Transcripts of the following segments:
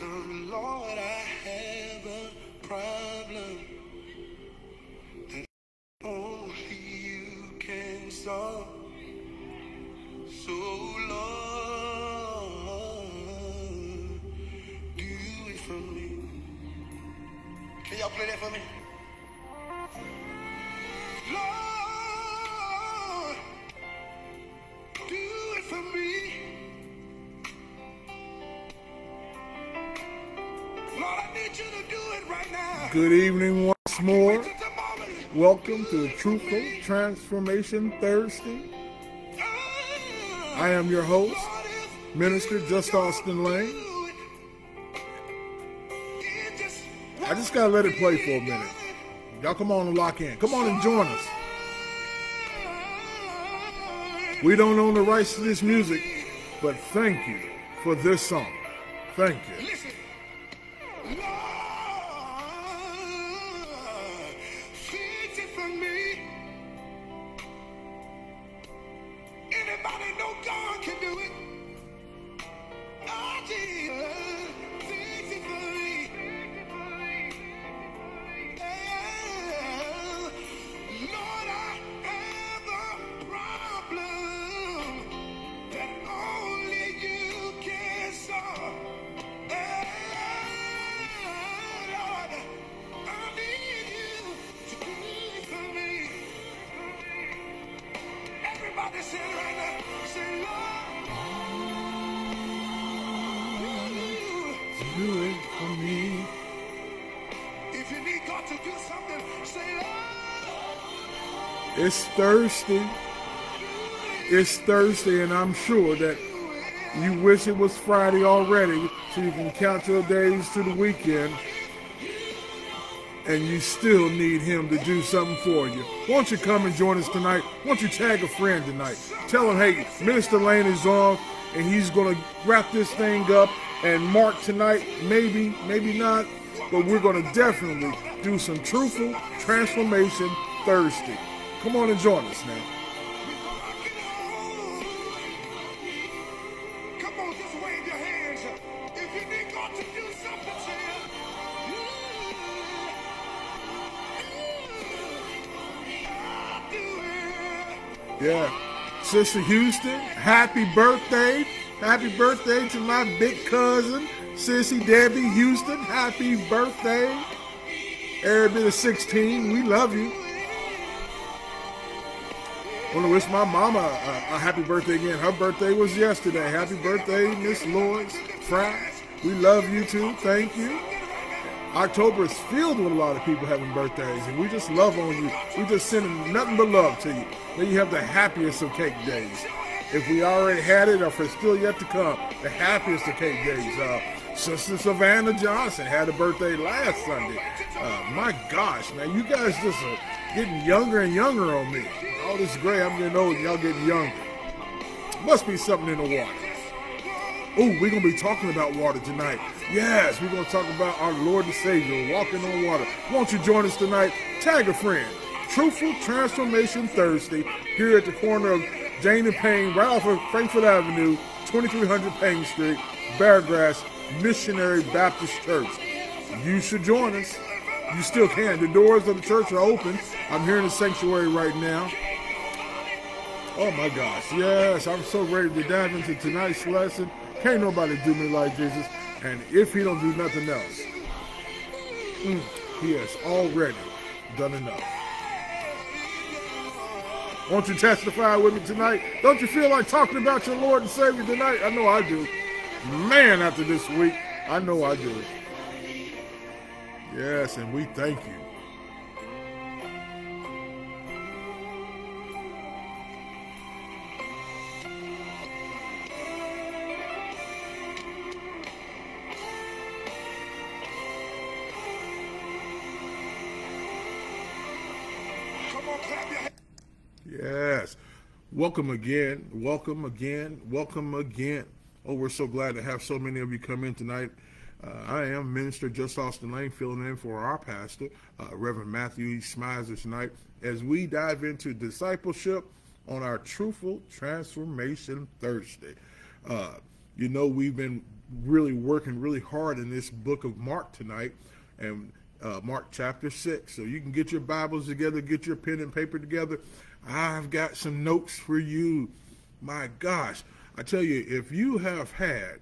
Cause Lord, I have a problem that only you can solve. So Lord, do it for me. Can y'all play that for me? Good evening once more. Welcome to Truthful Transformation Thursday. I am your host, Minister JusAustin Lane. I just gotta let it play for a minute. Y'all come on and lock in. Come on and join us. We don't own the rights to this music, but thank you for this song. Thank you. It's Thursday. It's Thursday, and I'm sure that you wish it was Friday already so you can count your days to the weekend. And you still need him to do something for you. Won't you come and join us tonight? Won't you tag a friend tonight? Tell him, hey, Minister Lane is on, and he's going to wrap this thing up and mark tonight. Maybe, maybe not, but we're going to definitely do some truthful transformation Thursday. Come on and join us now. Come on, just wave your hands. If you need God to do something. Yeah. Sister Houston, happy birthday. Happy birthday to my big cousin, Sissy Debbie Houston. Happy birthday. Every bit of 16. We love you. Want to wish my mama a, a happy birthday again. Her birthday was yesterday. Happy birthday, Miss Lawrence Pratt. We love you too. Thank you. October is filled with a lot of people having birthdays, and we just love on you. We just sending nothing but love to you. May you have the happiest of cake days. If we already had it, or if it's still yet to come, the happiest of cake days. Uh, Sister Savannah Johnson had a birthday last Sunday. Uh, my gosh, man, you guys just are getting younger and younger on me. All this gray, I'm getting old, and y'all getting younger. Must be something in the water. Oh, we're going to be talking about water tonight. Yes, we're going to talk about our Lord and Savior walking on water. Won't you join us tonight? Tag a friend. Truthful Transformation Thursday here at the corner of Jane and Payne, right off of Frankfort Avenue, 2300 Payne Street, Beargrass Missionary Baptist Church. You should join us. You still can. The doors of the church are open. I'm here in the sanctuary right now. Oh my gosh, yes, I'm so ready to dive into tonight's lesson. Can't nobody do me like Jesus. And if he don't do nothing else, mm, he has already done enough. Won't you testify with me tonight? Don't you feel like talking about your Lord and Savior tonight? I know I do. Man, after this week, I know I do. Yes, and we thank you. Yes. Welcome again. Welcome again. Welcome again. Oh, we're so glad to have so many of you come in tonight. Uh, I am Minister JusAustin Lane, filling in for our pastor, uh, Reverend Matthew E. Schmeiser, tonight, as we dive into discipleship on our Truthful Transformation Thursday. Uh, you know, we've been really working really hard in this book of Mark tonight, and uh, Mark chapter 6. So you can get your Bibles together, get your pen and paper together. I've got some notes for you. My gosh, I tell you, if you have had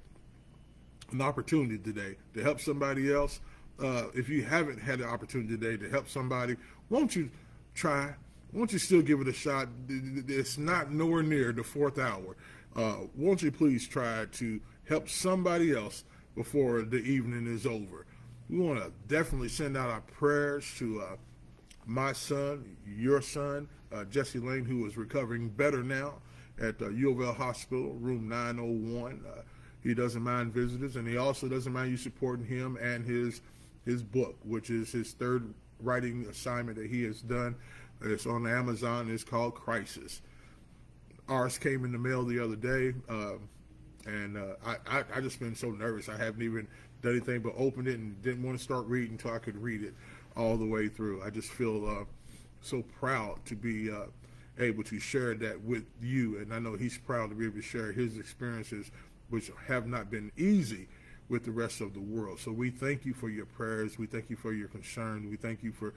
an opportunity today to help somebody else, uh, if you haven't had the opportunity today to help somebody, won't you try? Won't you still give it a shot? It's not nowhere near the fourth hour. Uh, won't you please try to help somebody else before the evening is over? We want to definitely send out our prayers to uh, my son, your son, uh, Jesse Lane, who is recovering better now at uh, U of L Hospital, room 901. He doesn't mind visitors, and he also doesn't mind you supporting him and his his book, which is his third writing assignment that he has done. It's on Amazon. It's called Crisis. Ours came in the mail the other day, uh, and uh, I, I, I just been so nervous. I haven't even done anything but opened it and didn't want to start reading until I could read it all the way through. I just feel uh, so proud to be uh, able to share that with you, and I know he's proud to be able to share his experiences, which have not been easy with the rest of the world. So we thank you for your prayers. We thank you for your concern. We thank you for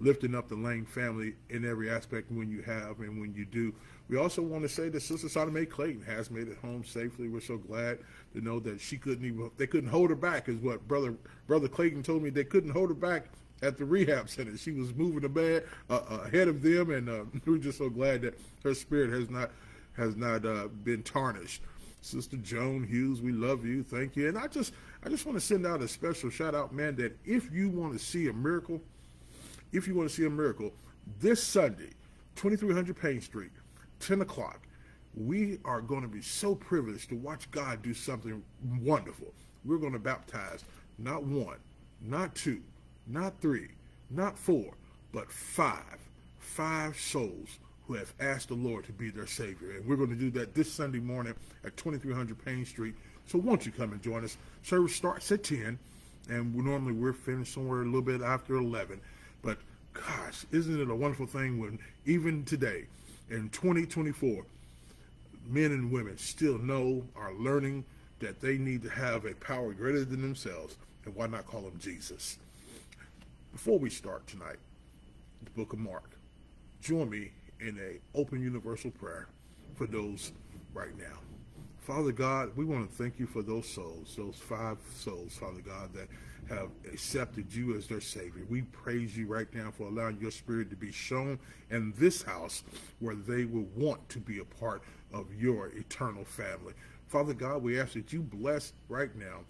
lifting up the Lane family in every aspect when you have and when you do. We also want to say that Sister Sotomayor Clayton has made it home safely. We're so glad to know that she couldn't even they couldn't hold her back is what brother brother Clayton told me they couldn't hold her back at the rehab center. She was moving the bed uh, uh, ahead of them, and uh, we're just so glad that her spirit has not has not uh, been tarnished. Sister Joan Hughes, we love you. Thank you. And I just I just want to send out a special shout out, man, that if you want to see a miracle, if you want to see a miracle, this Sunday, 2300 Payne Street, 10 o'clock, we are going to be so privileged to watch God do something wonderful. We're going to baptize not one, not two, not three, not four, but five, five souls who have asked the Lord to be their Savior. And we're going to do that this Sunday morning at 2300 Payne Street. So won't you come and join us? Service starts at 10, and we normally we're finished somewhere a little bit after 11. But gosh, isn't it a wonderful thing when even today, in 2024, men and women still know, are learning that they need to have a power greater than themselves, and why not call him Jesus? Before we start tonight, the book of Mark, join me in a open universal prayer for those right now. Father God, we want to thank you for those souls, those five souls, Father God, that have accepted you as their Savior. We praise you right now for allowing your Spirit to be shown in this house where they will want to be a part of your eternal family. Father God, we ask that you bless right now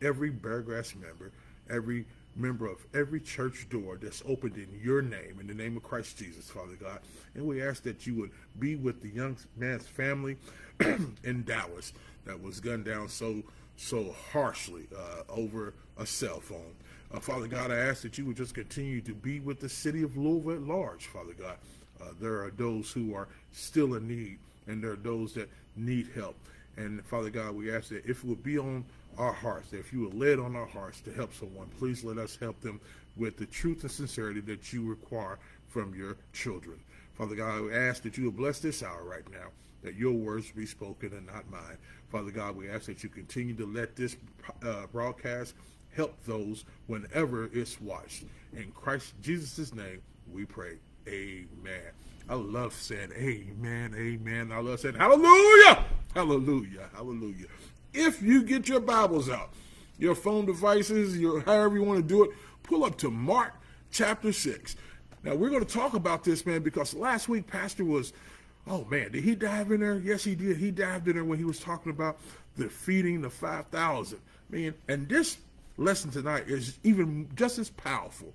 every Beargrass member, every member of every church door that's opened in your name, in the name of Christ Jesus, Father God. And we ask that you would be with the young man's family in Dallas that was gunned down so so harshly uh, over a cell phone. Uh, Father God, I ask that you would just continue to be with the city of Louisville at large, Father God. Uh, there are those who are still in need, and there are those that need help. And Father God, we ask that if it would be on our hearts, that if you would lay it on our hearts to help someone, please let us help them with the truth and sincerity that you require from your children. Father God, we ask that you will bless this hour right now, that your words be spoken and not mine. Father God, we ask that you continue to let this uh, broadcast help those whenever it's watched. In Christ Jesus' name, we pray. Amen. I love saying amen, amen. I love saying hallelujah, hallelujah, hallelujah. If you get your Bibles out, your phone devices, your however you want to do it, pull up to Mark chapter 6. Now we're going to talk about this, man, because last week Pastor was, oh man, did he dive in there? Yes, he did. He dived in there when he was talking about the feeding the 5,000. Man, and this lesson tonight is even just as powerful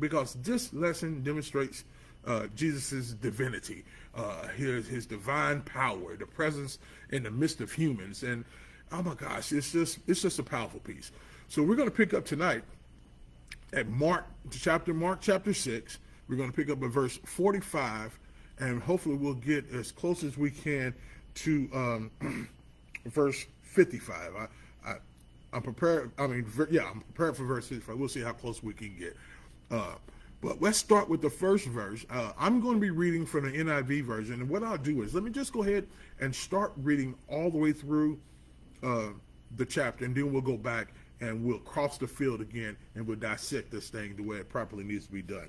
because this lesson demonstrates uh, Jesus' divinity, uh, his, his divine power, the presence in the midst of humans. And oh my gosh, it's just it's just a powerful piece. So we're going to pick up tonight at Mark chapter Mark chapter six. We're going to pick up at verse 45, and hopefully we'll get as close as we can to um, verse 55. I, I I'm prepared. I mean, yeah, I'm prepared for verse 55. We'll see how close we can get. Uh, but let's start with the first verse. Uh, I'm going to be reading from the NIV version, and what I'll do is let me just go ahead and start reading all the way through uh, the chapter, and then we'll go back and we'll cross the field again and we'll dissect this thing the way it properly needs to be done.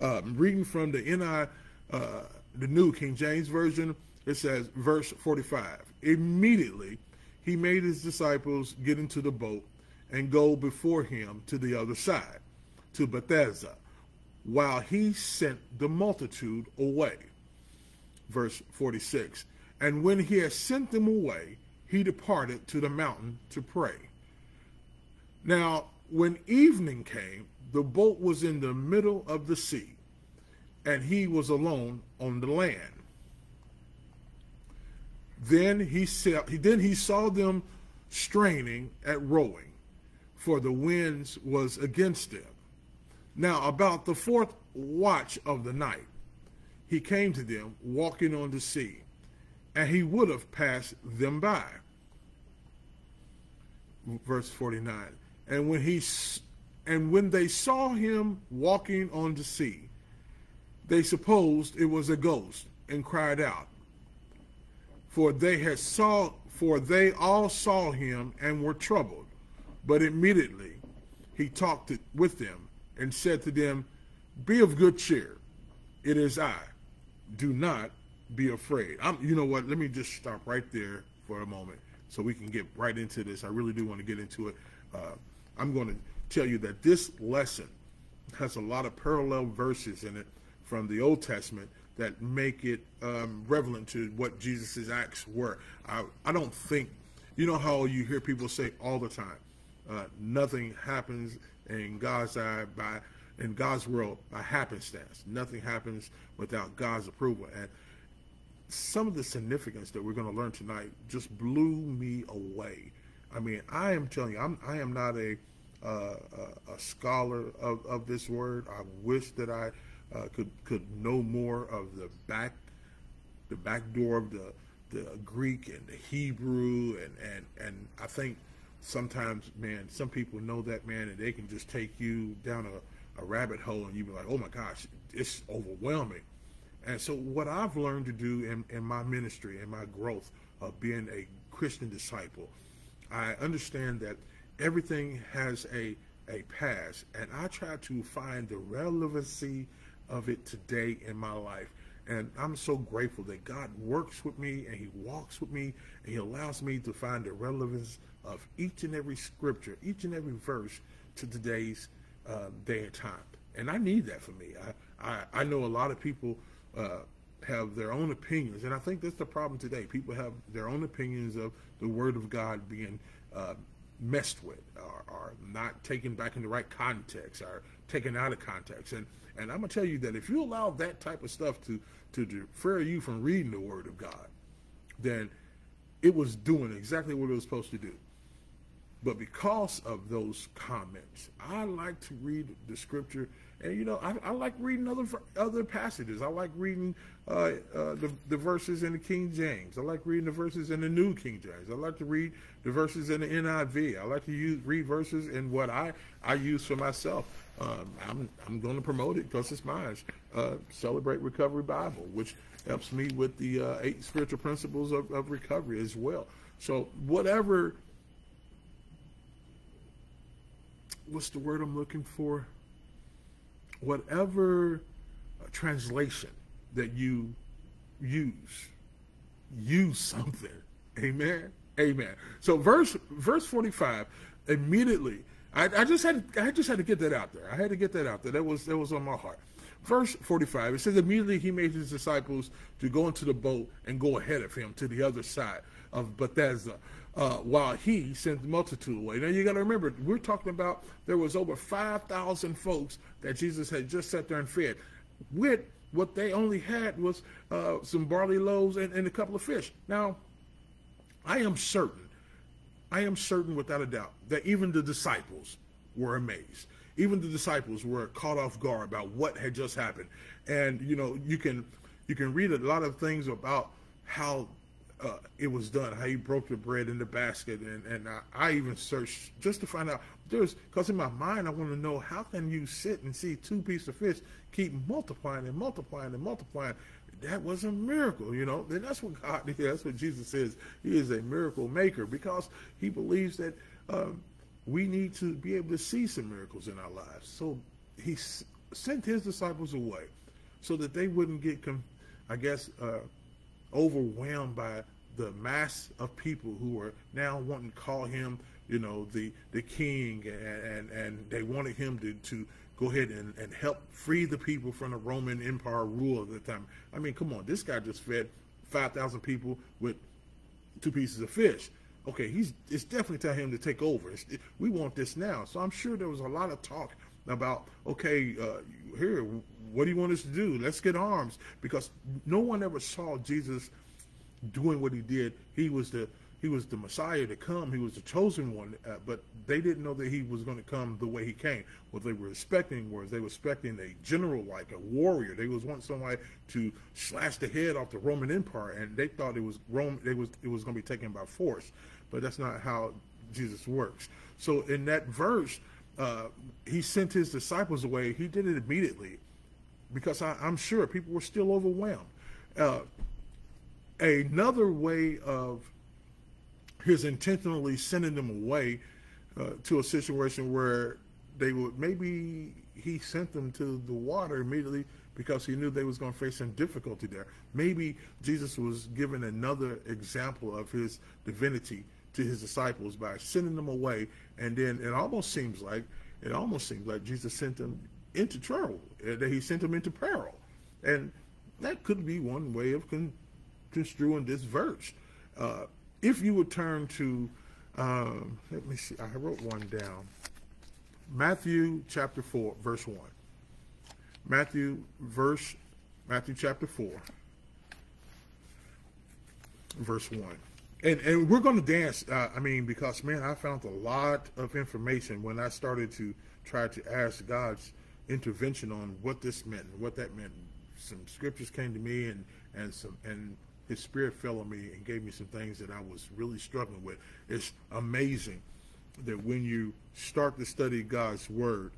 Um, reading from the NI, uh, the New King James Version, it says, verse 45 Immediately he made his disciples get into the boat and go before him to the other side, to Bethesda, while he sent the multitude away. Verse 46 And when he had sent them away, he departed to the mountain to pray. Now, when evening came, the boat was in the middle of the sea, and he was alone on the land. Then he saw, then he saw them straining at rowing, for the winds was against them. Now, about the fourth watch of the night, he came to them walking on the sea, and he would have passed them by. Verse 49. And when he and when they saw him walking on the sea, they supposed it was a ghost and cried out. For they had saw for they all saw him and were troubled. But immediately he talked with them and said to them, Be of good cheer. It is I. Do not be afraid. I'm you know what, let me just stop right there for a moment so we can get right into this. I really do want to get into it. Uh, I'm going to tell you that this lesson has a lot of parallel verses in it from the Old Testament that make it um, relevant to what Jesus' acts were. I, I don't think, you know how you hear people say all the time, uh, nothing happens in God's eye by, in God's world by happenstance. Nothing happens without God's approval. And some of the significance that we're going to learn tonight just blew me away. I mean, I am telling you, I'm, I am not a, uh, a scholar of, of this word. I wish that I uh, could could know more of the back the back door of the the Greek and the Hebrew and and and I think sometimes man some people know that man and they can just take you down a, a rabbit hole and you be like oh my gosh it's overwhelming and so what I've learned to do in, in my ministry and my growth of being a Christian disciple I understand that everything has a a past, and I try to find the relevancy of it today in my life. And I'm so grateful that God works with me and He walks with me and He allows me to find the relevance of each and every scripture, each and every verse to today's uh, day and time. And I need that for me. I, I, I know a lot of people uh, have their own opinions, and I think that's the problem today. People have their own opinions of the Word of God being uh, messed with or, or, not taken back in the right context or taken out of context. And and I'm gonna tell you that if you allow that type of stuff to to defer you from reading the Word of God, then it was doing exactly what it was supposed to do. But because of those comments, I like to read the scripture, and you know, I, I like reading other other passages. I like reading uh, uh, the, the verses in the King James. I like reading the verses in the New King James. I like to read the verses in the NIV. I like to use read verses in what I I use for myself. Um, I'm I'm going to promote it because it's mine. Uh, Celebrate Recovery Bible, which helps me with the uh, eight spiritual principles of, of recovery as well. So whatever what's the word I'm looking for? Whatever uh, translation that you use, use something. Amen. Amen. So verse verse 45 immediately I, I, just had I just had to get that out there. I had to get that out there. That was that was on my heart. Verse 45, it says, Immediately he made his disciples to go into the boat and go ahead of him to the other side of Bethesda, uh, while he sent the multitude away. Now you got to remember, we're talking about there was over 5,000 folks that Jesus had just sat there and fed. With what they only had was uh, some barley loaves and, and a couple of fish. Now, I am certain, I am certain without a doubt that even the disciples were amazed. Even the disciples were caught off guard about what had just happened. And you know, you can you can read a lot of things about how uh, it was done, how he broke the bread in the basket, and and I, I even searched just to find out. There's because in my mind I want to know how can you sit and see two pieces of fish keep multiplying and multiplying and multiplying. that was a miracle, you know. And that's what God, that's what Jesus says. He is a miracle maker because he believes that um, we need to be able to see some miracles in our lives. So he sent his disciples away so that they wouldn't get, I guess, uh, overwhelmed by the mass of people who are now wanting to call him, you know, the the king, and and, and they wanted him to, to go ahead and, and help free the people from the Roman Empire rule at the time. I mean, come on, this guy just fed five thousand people with two pieces of fish. Okay, he's it's definitely time him to take over. It's, we want this now. So I'm sure there was a lot of talk about okay, uh, here, what do you want us to do? Let's get arms because no one ever saw Jesus doing what he did. He was the he was the Messiah to come. He was the chosen one, uh, but they didn't know that he was going to come the way he came. What they were expecting was they were expecting a general, like a warrior. They was wanting somebody to slash the head off the Roman Empire, and they thought it was Rome. It was it was going to be taken by force, but that's not how Jesus works. So in that verse, uh, he sent his disciples away. He did it immediately because I, am sure people were still overwhelmed. Uh, another way of his intentionally sending them away uh, to a situation where they would maybe he sent them to the water immediately because he knew they was going to face some difficulty there. Maybe Jesus was giving another example of his divinity to his disciples by sending them away, and then it almost seems like it almost seems like Jesus sent them into trouble, uh, that he sent them into peril, and that could be one way of con- construing this verse. Uh, if you would turn to, um, let me see, I wrote one down. Matthew chapter 4, verse 1. Matthew verse, Matthew chapter 4, verse 1. And, and we're going to dance, uh, I mean, because, man, I found a lot of information when I started to try to ask God's intervention on what this meant and what that meant. Some scriptures came to me and, and some, and his spirit fell on me and gave me some things that I was really struggling with. It's amazing that when you start to study God's word,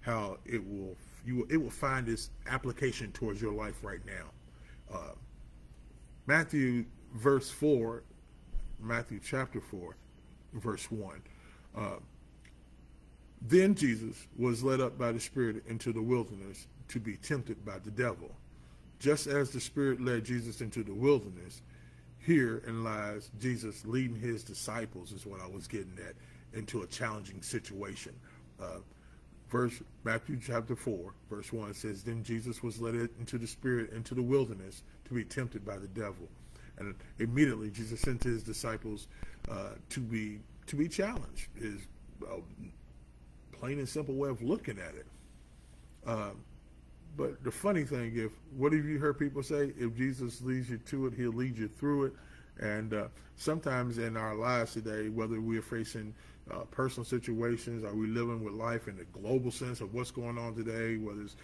how it will you it will find its application towards your life right now. Uh, Matthew verse four, Matthew chapter four, verse one. Uh, then Jesus was led up by the Spirit into the wilderness to be tempted by the devil. Just as the Spirit led Jesus into the wilderness, here in lies Jesus leading his disciples, is what I was getting at, into a challenging situation. Uh, verse Matthew chapter 4, verse 1 says, Then Jesus was led into the Spirit into the wilderness to be tempted by the devil. And immediately Jesus sent his disciples uh, to be to be challenged. Is plain and simple way of looking at it. Uh, but the funny thing, if what have you heard people say? If Jesus leads you to it, He'll lead you through it. And uh, sometimes in our lives today, whether we're facing uh, personal situations, are we living with life in the global sense of what's going on today? Whether it's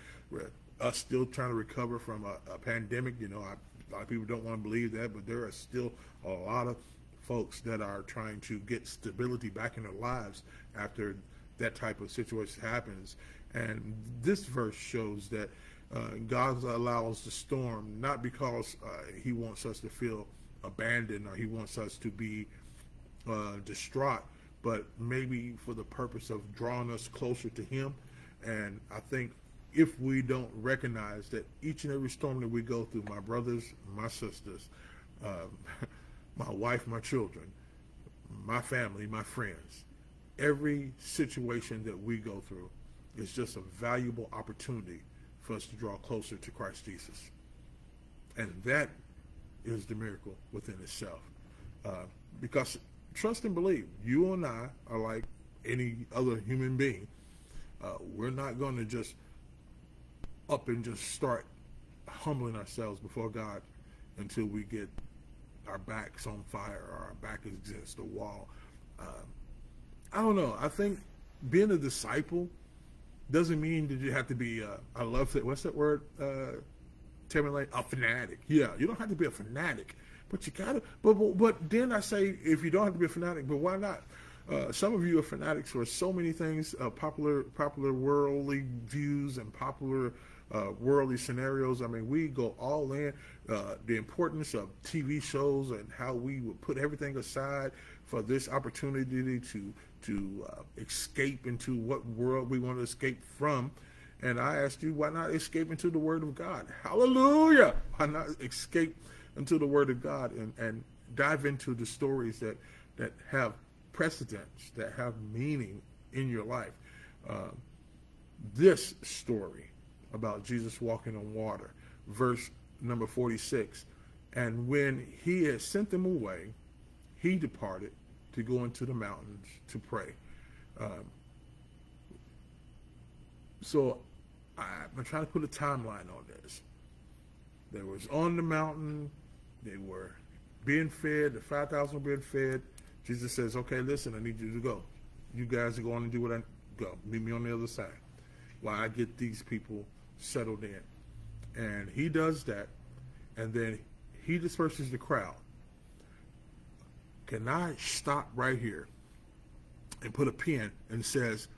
us still trying to recover from a, a pandemic, you know, I, lot of people don't want to believe that, but there are still a lot of folks that are trying to get stability back in their lives after that type of situation happens. And this verse shows that uh, God allows the storm not because uh, He wants us to feel abandoned or He wants us to be uh, distraught, but maybe for the purpose of drawing us closer to Him. And I think if we don't recognize that each and every storm that we go through, my brothers, my sisters, um, my wife, my children, my family, my friends, every situation that we go through is just a valuable opportunity for us to draw closer to Christ Jesus. And that is the miracle within itself. Uh, because trust and believe, you and I are like any other human being. Uh, we're not going to just up and just start humbling ourselves before God until we get our backs on fire or our back is against the wall. Uh, I don't know. I think being a disciple doesn't mean that you have to be. I love that. What's that word? Uh, like a fanatic. Yeah, you don't have to be a fanatic, but you gotta. But, but but then I say if you don't have to be a fanatic, but why not? Uh, some of you are fanatics for so many things, uh, popular popular worldly views and popular uh, worldly scenarios. I mean, we go all in. Uh, the importance of TV shows and how we would put everything aside for this opportunity to to uh, escape into what world we want to escape from. And I asked you, why not escape into the Word of God? Hallelujah! Why not escape into the Word of God and, and dive into the stories that that have precedence, that have meaning in your life? Uh, this story about Jesus walking on water, verse number 46. And when he had sent them away, he departed to go into the mountains to pray. Um, so I'm trying to put a timeline on this. They was on the mountain. They were being fed. The 5,000 were being fed. Jesus says, okay, listen, I need you to go. You guys are going to do what I go. Meet me on the other side while I get these people settled in. And he does that, and then he disperses the crowd. Can I stop right here and put a pin and says,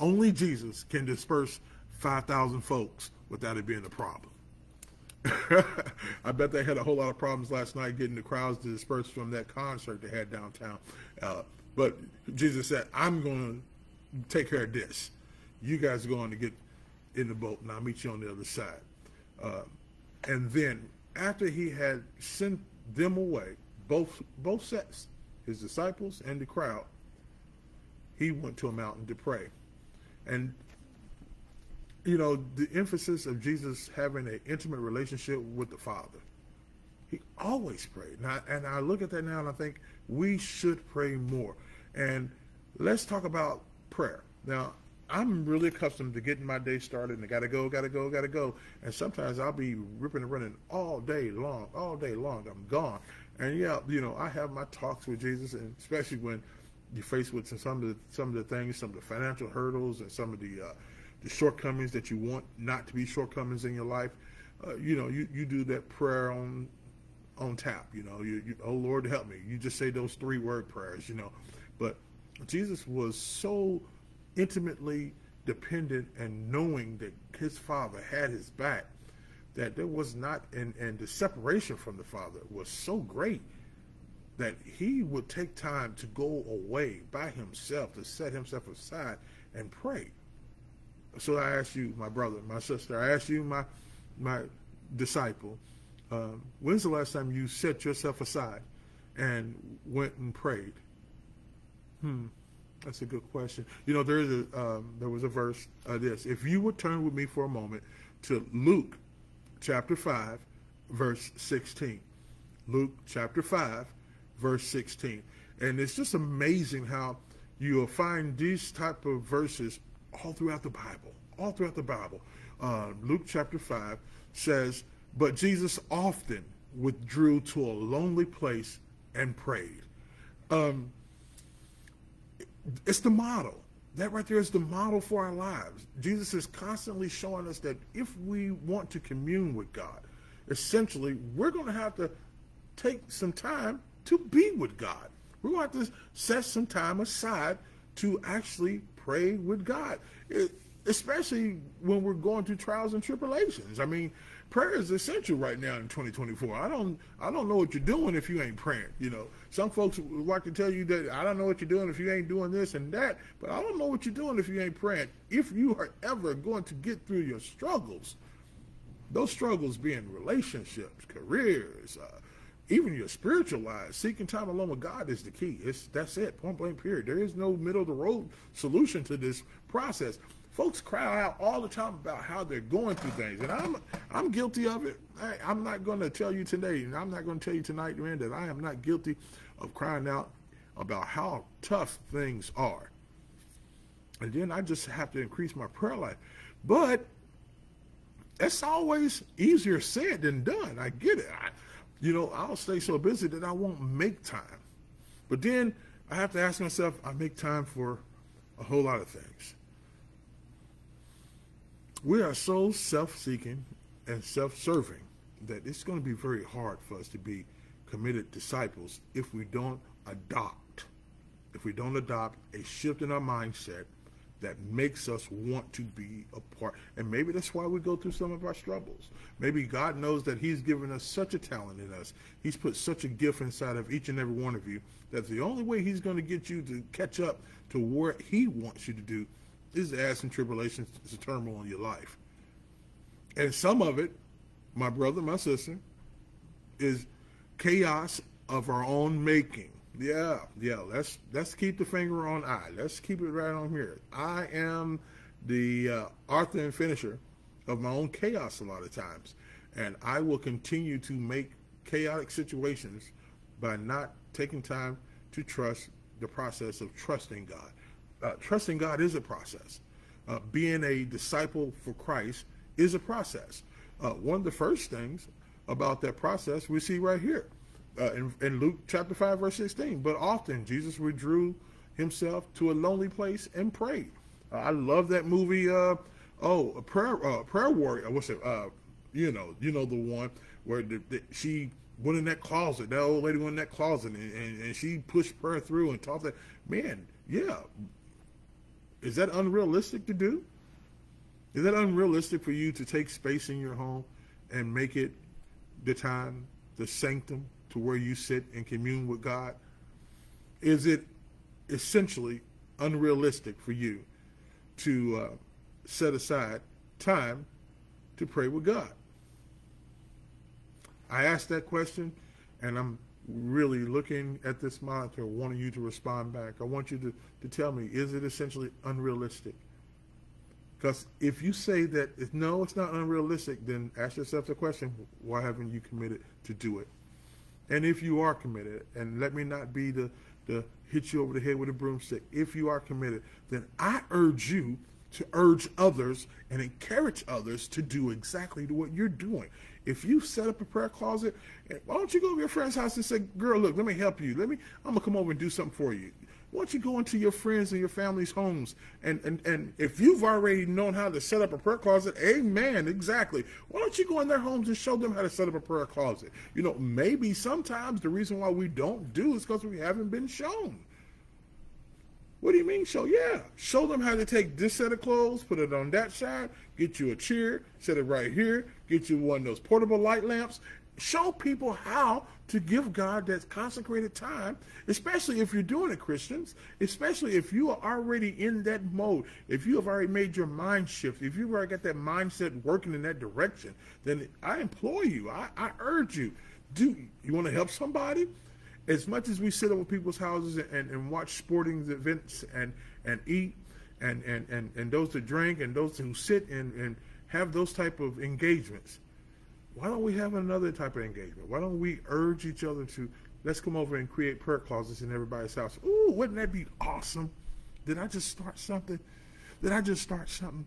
only Jesus can disperse 5,000 folks without it being a problem. I bet they had a whole lot of problems last night getting the crowds to disperse from that concert they had downtown. Uh, but Jesus said, I'm going to take care of this. You guys are going to get in the boat, and I'll meet you on the other side. Uh, and then after he had sent them away, both both sets, his disciples and the crowd, he went to a mountain to pray. And you know, the emphasis of Jesus having an intimate relationship with the Father. He always prayed. And I, and I look at that now and I think we should pray more. And let's talk about prayer. Now, I'm really accustomed to getting my day started and I gotta go, gotta go, gotta go. And sometimes I'll be ripping and running all day long, all day long. I'm gone. And yeah, you know, I have my talks with Jesus, and especially when you're faced with some of the some of the things, some of the financial hurdles, and some of the uh, the shortcomings that you want not to be shortcomings in your life. Uh, you know, you, you do that prayer on on tap. You know, you, you oh Lord help me. You just say those three word prayers. You know, but Jesus was so intimately dependent and knowing that his father had his back that there was not and and the separation from the father was so great that he would take time to go away by himself to set himself aside and pray. So i ask you my brother my sister i ask you my my disciple um, when's the last time you set yourself aside and went and prayed? Hmm that's a good question. You know, there is a um, there was a verse uh, this. If you would turn with me for a moment to Luke chapter five, verse sixteen. Luke chapter five, verse sixteen, and it's just amazing how you'll find these type of verses all throughout the Bible. All throughout the Bible. Uh, Luke chapter five says, "But Jesus often withdrew to a lonely place and prayed." Um, it's the model. That right there is the model for our lives. Jesus is constantly showing us that if we want to commune with God, essentially, we're going to have to take some time to be with God. We're going to have to set some time aside to actually pray with God, it, especially when we're going through trials and tribulations. I mean, prayer is essential right now in 2024. I don't I don't know what you're doing if you ain't praying. You know, some folks like to tell you that I don't know what you're doing if you ain't doing this and that, but I don't know what you're doing if you ain't praying. If you are ever going to get through your struggles, those struggles being relationships, careers, uh, even your spiritual lives, seeking time alone with God is the key. It's that's it, point blank period. There is no middle of the road solution to this process folks cry out all the time about how they're going through things, and I'm I'm guilty of it. I, am not going to tell you today, and I'm not going to tell you tonight, man, that I am not guilty of crying out about how tough things are. And then I just have to increase my prayer life, but it's always easier said than done. I get it. I, you know, I'll stay so busy that I won't make time. But then I have to ask myself, I make time for a whole lot of things. We are so self-seeking and self-serving that it's going to be very hard for us to be committed disciples if we don't adopt, if we don't adopt a shift in our mindset that makes us want to be a part. And maybe that's why we go through some of our struggles. Maybe God knows that He's given us such a talent in us. He's put such a gift inside of each and every one of you that the only way He's going to get you to catch up to what He wants you to do is to add some tribulations, to turmoil in your life. And some of it, my brother, my sister, is chaos of our own making. Yeah, yeah. Let's let's keep the finger on I. Let's keep it right on here. I am the uh, author and finisher of my own chaos a lot of times, and I will continue to make chaotic situations by not taking time to trust the process of trusting God. Uh, trusting God is a process. Uh, being a disciple for Christ is a process. Uh, one of the first things about that process we see right here uh, in, in, Luke chapter 5, verse 16. But often Jesus withdrew himself to a lonely place and prayed. Uh, I love that movie. Uh, oh, a prayer, uh, prayer warrior. What's it? Uh, you know, you know the one where the, the, she went in that closet. That old lady went in that closet and, and, and she pushed prayer through and taught that. Man, yeah. Is that unrealistic to do? Is that unrealistic for you to take space in your home and make it the time, the sanctum, to where you sit and commune with God? Is it essentially unrealistic for you to uh, set aside time to pray with God? I asked that question, and I'm really looking at this monitor, wanting you to respond back. I want you to, to tell me, is it essentially unrealistic? Because if you say that no, it's not unrealistic, then ask yourself the question: Why haven't you committed to do it? And if you are committed, and let me not be the the hit you over the head with a broomstick. If you are committed, then I urge you to urge others and encourage others to do exactly what you're doing. If you set up a prayer closet, eh, why don't you go to your friend's house and say, "Girl, look, let me help you. Let me. I'm gonna come over and do something for you." Why don't you go into your friends and your family's homes and, and, and if you've already known how to set up a prayer closet, amen, exactly. Why don't you go in their homes and show them how to set up a prayer closet? You know, maybe sometimes the reason why we don't do is because we haven't been shown. What do you mean show? Yeah, show them how to take this set of clothes, put it on that side, get you a chair, set it right here, get you one of those portable light lamps, show people how to give God that consecrated time, especially if you're doing it, Christians, especially if you are already in that mode, if you have already made your mind shift, if you've already got that mindset working in that direction, then I implore you, I, I urge you, do you want to help somebody? As much as we sit over people's houses and, and watch sporting events and, and eat and, and, and, and those that drink and those who sit and, and have those type of engagements, why don't we have another type of engagement? Why don't we urge each other to let's come over and create prayer closets in everybody's house? Ooh, wouldn't that be awesome? Did I just start something? Did I just start something?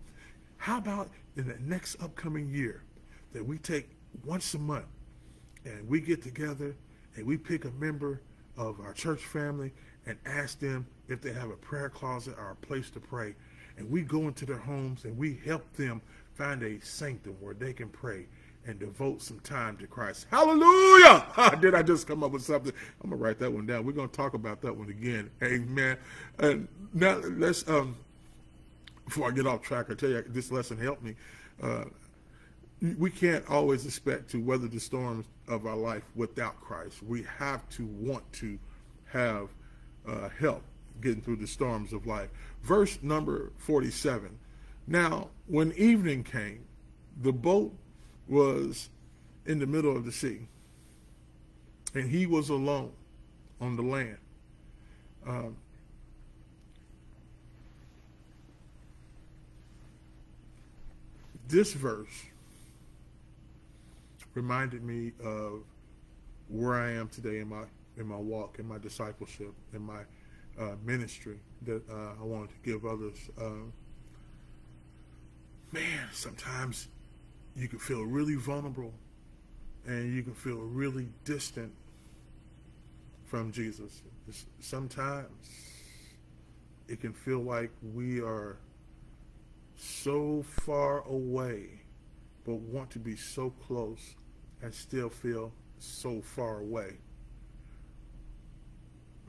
How about in the next upcoming year that we take once a month and we get together and we pick a member of our church family and ask them if they have a prayer closet or a place to pray. And we go into their homes and we help them find a sanctum where they can pray and devote some time to Christ. Hallelujah! Did I just come up with something? I'm gonna write that one down. We're gonna talk about that one again. Amen. And now let's um before I get off track, I tell you this lesson helped me. Uh, we can't always expect to weather the storms of our life without Christ. We have to want to have uh, help getting through the storms of life. Verse number 47. Now, when evening came, the boat was in the middle of the sea, and he was alone on the land. Um, this verse reminded me of where I am today in my in my walk, in my discipleship, in my uh, ministry that uh, I wanted to give others. Uh, man, sometimes you can feel really vulnerable and you can feel really distant from Jesus. Sometimes it can feel like we are so far away, but want to be so close and still feel so far away.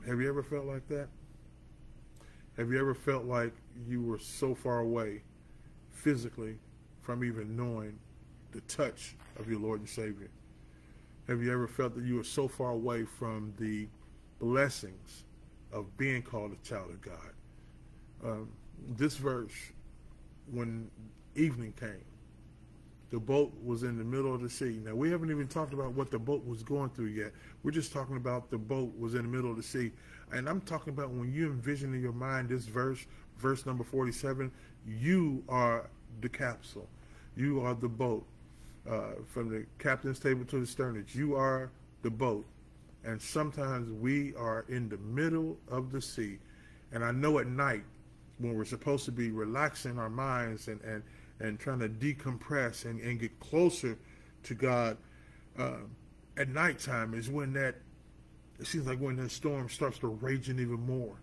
Have you ever felt like that? Have you ever felt like you were so far away physically from even knowing the touch of your Lord and Savior? Have you ever felt that you were so far away from the blessings of being called a child of God? Um, this verse, when evening came, the boat was in the middle of the sea. Now, we haven't even talked about what the boat was going through yet. We're just talking about the boat was in the middle of the sea. And I'm talking about when you envision in your mind this verse, verse number 47, you are the capsule. You are the boat. Uh, from the captain's table to the sternage, you are the boat. And sometimes we are in the middle of the sea. And I know at night, when we're supposed to be relaxing our minds and, and, and trying to decompress and, and get closer to God, uh, at nighttime is when that, it seems like when the storm starts to raging even more.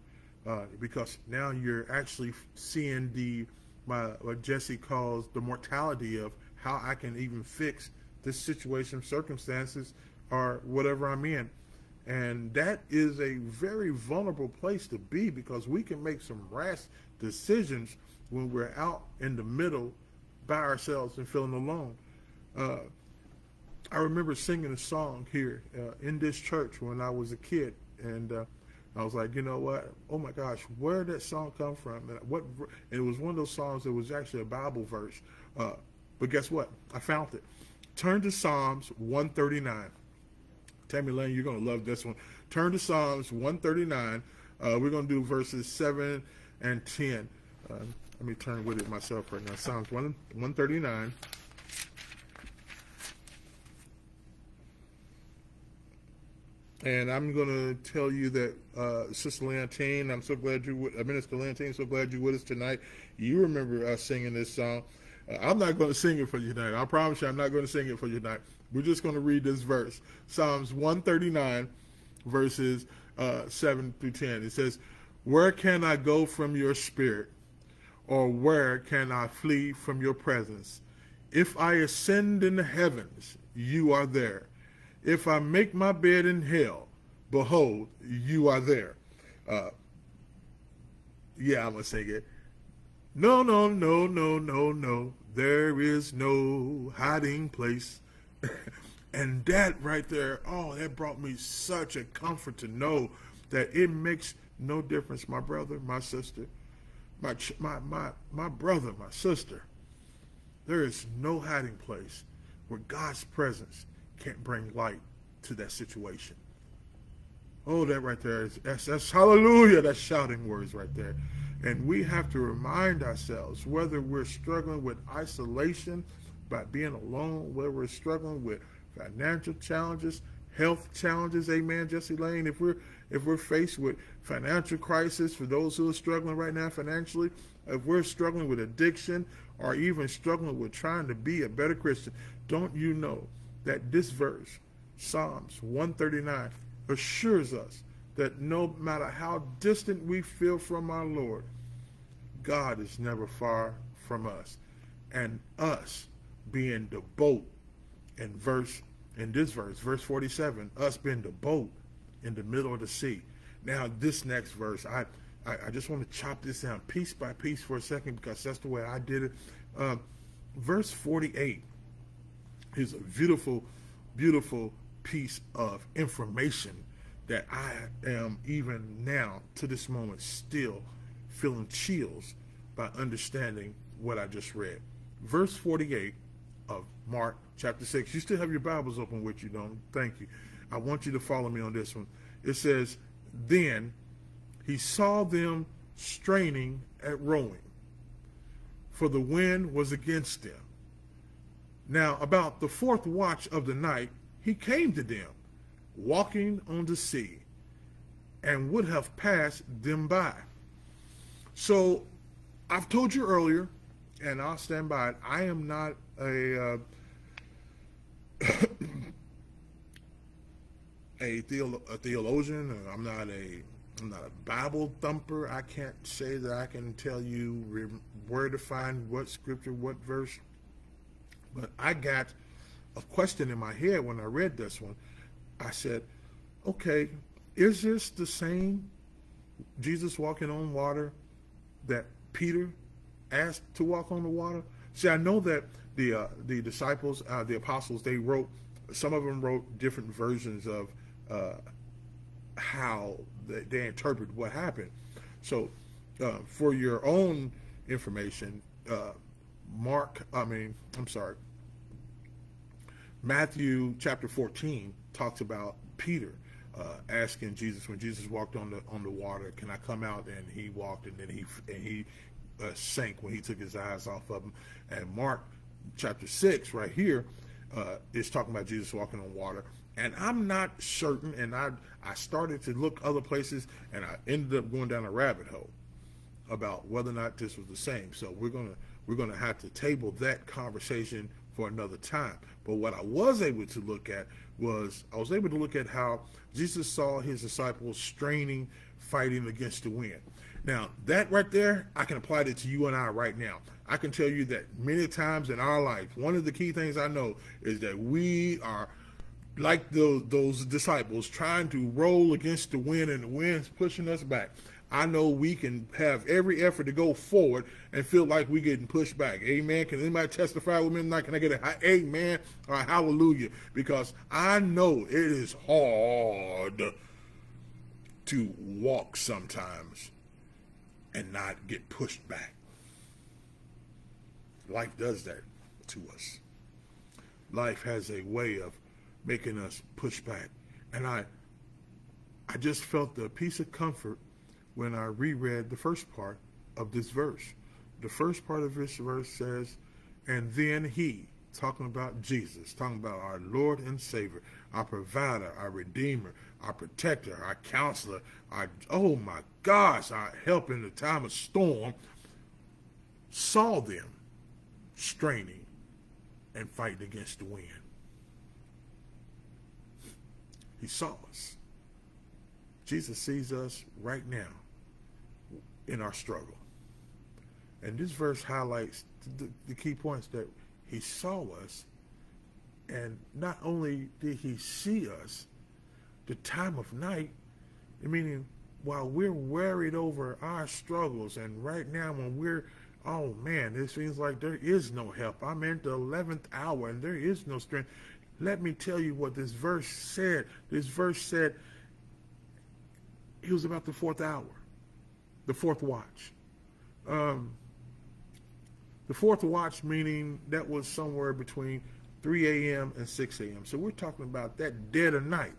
Uh, because now you're actually seeing the, my, what Jesse calls the mortality of how I can even fix this situation, circumstances, or whatever I'm in. And that is a very vulnerable place to be because we can make some rash decisions when we're out in the middle by ourselves and feeling alone. Uh, I remember singing a song here uh, in this church when I was a kid, and uh, I was like, you know what? Oh my gosh, where did that song come from? And what? And it was one of those songs that was actually a Bible verse. Uh, but guess what? I found it. Turn to Psalms 139. Tammy Lane, you're going to love this one. Turn to Psalms 139. Uh, we're going to do verses 7 and 10. Uh, let me turn with it myself right now. Psalms 1, 139. And I'm going to tell you that, uh, Sister Lantine, I'm so glad you, uh, Minister Lantine, so glad you're with us tonight. You remember us singing this song. Uh, I'm not going to sing it for you tonight. I promise you, I'm not going to sing it for you tonight. We're just going to read this verse Psalms 139, verses uh, 7 through 10. It says, Where can I go from your spirit? Or where can I flee from your presence? If I ascend in the heavens, you are there. If I make my bed in hell, behold, you are there. Uh, yeah, I'm going to sing it. No, no, no, no, no, no. There is no hiding place. and that right there, oh, that brought me such a comfort to know that it makes no difference, my brother, my sister, my my my my brother, my sister. There is no hiding place where God's presence can't bring light to that situation. Oh, that right there is that's, that's hallelujah. That's shouting words right there. And we have to remind ourselves whether we're struggling with isolation by being alone, whether we're struggling with financial challenges, health challenges, amen, Jesse Lane. If we're if we're faced with financial crisis for those who are struggling right now financially, if we're struggling with addiction or even struggling with trying to be a better Christian, don't you know that this verse, Psalms 139, assures us that no matter how distant we feel from our Lord, God is never far from us. And us being the boat in verse in this verse, verse 47, us being the boat in the middle of the sea. Now this next verse, I I, I just want to chop this down piece by piece for a second because that's the way I did it. Um, verse 48 is a beautiful, beautiful piece of information that I am even now to this moment still feeling chills by understanding what I just read. Verse 48 of Mark chapter 6. You still have your Bibles open with you, don't? Thank you. I want you to follow me on this one. It says, Then he saw them straining at rowing, for the wind was against them. Now, about the fourth watch of the night, he came to them walking on the sea and would have passed them by. So I've told you earlier, and I'll stand by it, I am not a uh, a, theolo- a theologian. I'm not a I'm not a Bible thumper. I can't say that I can tell you where to find what scripture, what verse. But I got a question in my head when I read this one. I said, okay, is this the same Jesus walking on water that Peter asked to walk on the water? See, I know that the uh, the disciples, uh, the apostles, they wrote. Some of them wrote different versions of uh, how they, they interpret what happened. So, uh, for your own information, uh, Mark, I mean, I'm sorry, Matthew chapter 14 talks about Peter uh, asking Jesus when Jesus walked on the on the water, "Can I come out?" And he walked, and then he and he uh, sank when he took his eyes off of him. And Mark chapter six, right here, uh, is talking about Jesus walking on water. And I'm not certain, and I I started to look other places, and I ended up going down a rabbit hole about whether or not this was the same. So we're gonna we're gonna have to table that conversation for another time. But what I was able to look at was I was able to look at how Jesus saw his disciples straining, fighting against the wind. Now, that right there, I can apply that to you and I right now. I can tell you that many times in our life, one of the key things I know is that we are like those, those disciples trying to roll against the wind and the wind's pushing us back. I know we can have every effort to go forward and feel like we're getting pushed back. Amen. Can anybody testify with me tonight? Can I get a amen or a hallelujah? Because I know it is hard to walk sometimes and not get pushed back. Life does that to us. Life has a way of making us push back. And I I just felt the peace of comfort when I reread the first part of this verse. The first part of this verse says, and then he, talking about Jesus, talking about our Lord and Savior, our provider, our redeemer, our protector, our counselor, our, oh my gosh, our help in the time of storm, saw them straining and fighting against the wind. He saw us. Jesus sees us right now in our struggle. And this verse highlights the, the, key points that he saw us, and not only did he see us, the time of night, meaning while we're worried over our struggles, and right now when we're, oh man, it seems like there is no help. I'm in the 11th hour and there is no strength. Let me tell you what this verse said. This verse said, it was about the fourth hour the fourth watch. Um, the fourth watch meaning that was somewhere between 3 a.m. and 6 a.m. So we're talking about that dead of night.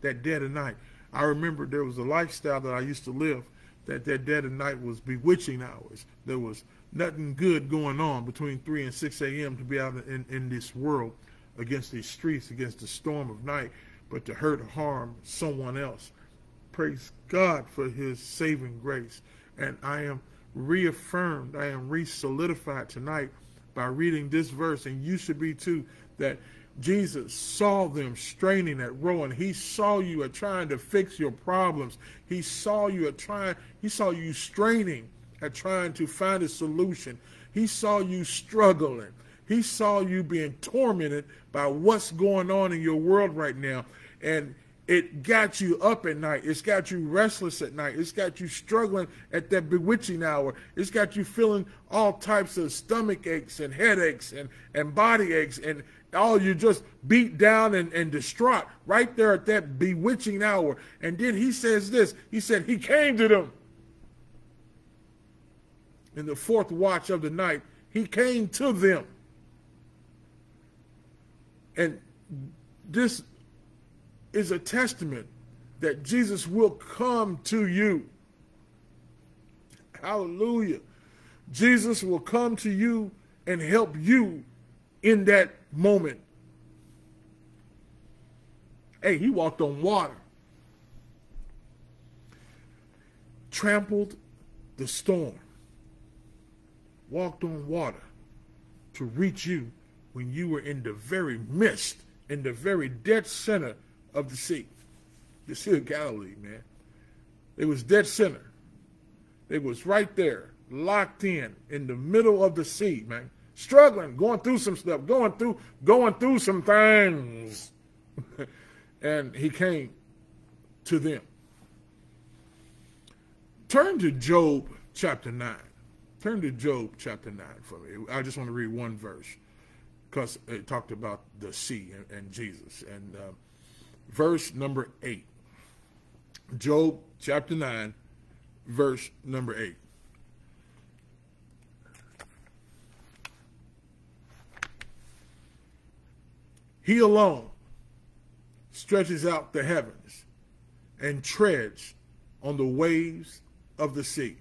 That dead of night. I remember there was a lifestyle that I used to live that that dead of night was bewitching hours. There was nothing good going on between 3 and 6 a.m. to be out in, in this world against these streets, against the storm of night, but to hurt or harm someone else. Praise God for his saving grace. And I am reaffirmed, I am re-solidified tonight by reading this verse, and you should be too, that Jesus saw them straining at rowing. He saw you at trying to fix your problems. He saw you at trying, he saw you straining at trying to find a solution. He saw you struggling. He saw you being tormented by what's going on in your world right now. And it got you up at night. It's got you restless at night. It's got you struggling at that bewitching hour. It's got you feeling all types of stomach aches and headaches and, and body aches and all you just beat down and, and distraught right there at that bewitching hour. And then he says this. He said he came to them in the fourth watch of the night. He came to them. And this is a testament that Jesus will come to you. Hallelujah. Jesus will come to you and help you in that moment. Hey, he walked on water, trampled the storm, walked on water to reach you when you were in the very midst, in the very dead center of the sea. The Sea of Galilee, man. It was dead center. It was right there, locked in, in the middle of the sea, man. Struggling, going through some stuff, going through, going through some things. and he came to them. Turn to Job chapter 9. Turn to Job chapter 9 for me. I just want to read one verse because it talked about the sea and, and Jesus. And uh, verse number 8. Job chapter 9, verse number 8. He alone stretches out the heavens and treads on the waves of the sea.